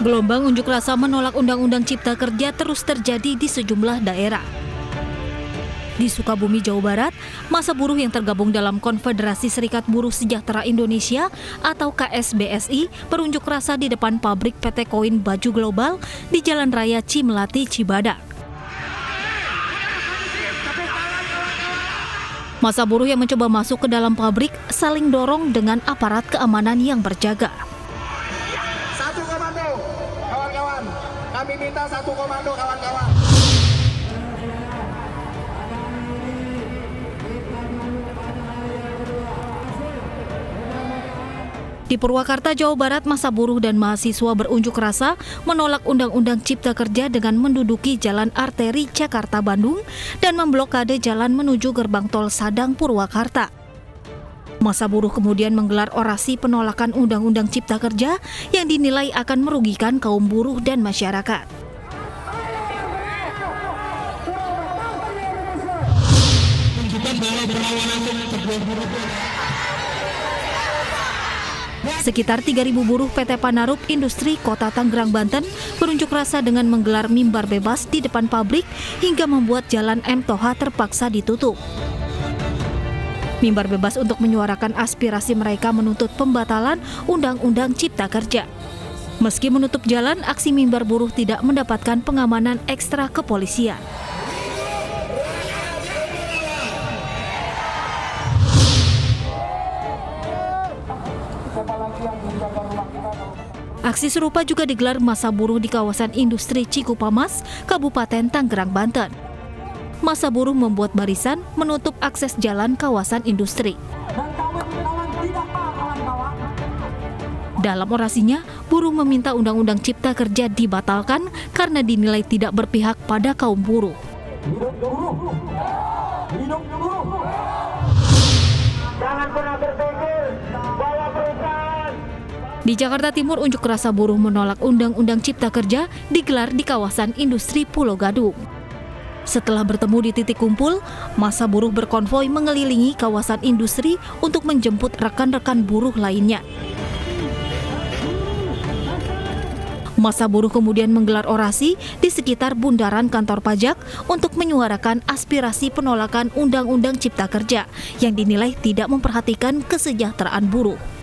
Gelombang unjuk rasa menolak Undang-Undang Cipta Kerja terus terjadi di sejumlah daerah. Di Sukabumi, Jawa Barat, masa buruh yang tergabung dalam Konfederasi Serikat Buruh Sejahtera Indonesia atau KSBSI berunjuk rasa di depan pabrik PT Koin Baju Global di Jalan Raya Cimelati, Cibadak. Masa buruh yang mencoba masuk ke dalam pabrik saling dorong dengan aparat keamanan yang berjaga. Kami minta satu komando, kawan-kawan. Di Purwakarta, Jawa Barat, masa buruh dan mahasiswa berunjuk rasa menolak Undang-Undang Cipta Kerja dengan menduduki jalan arteri Jakarta-Bandung dan memblokade jalan menuju gerbang tol Sadang Purwakarta. Masa buruh kemudian menggelar orasi penolakan Undang-Undang Cipta Kerja yang dinilai akan merugikan kaum buruh dan masyarakat. Sekitar 3.000 buruh PT Panarup Industri Kota Tangerang, Banten berunjuk rasa dengan menggelar mimbar bebas di depan pabrik hingga membuat jalan M. Toha terpaksa ditutup. Mimbar bebas untuk menyuarakan aspirasi mereka menuntut pembatalan Undang-Undang Cipta Kerja. Meski menutup jalan, aksi mimbar buruh tidak mendapatkan pengamanan ekstra kepolisian. Aksi serupa juga digelar masa buruh di kawasan industri Cikupamas, Kabupaten Tangerang, Banten. Masa buruh membuat barisan menutup akses jalan kawasan industri. Dalam orasinya, buruh meminta Undang-Undang Cipta Kerja dibatalkan karena dinilai tidak berpihak pada kaum buruh. Hidup buruh. Hidup buruh. Jangan pernah berpikir bahwa perusahaan Di Jakarta Timur, unjuk rasa buruh menolak Undang-Undang Cipta Kerja digelar di kawasan industri Pulau Gadung. Setelah bertemu di titik kumpul, masa buruh berkonvoi mengelilingi kawasan industri untuk menjemput rekan-rekan buruh lainnya. Masa buruh kemudian menggelar orasi di sekitar bundaran kantor pajak untuk menyuarakan aspirasi penolakan Undang-Undang Cipta Kerja yang dinilai tidak memperhatikan kesejahteraan buruh.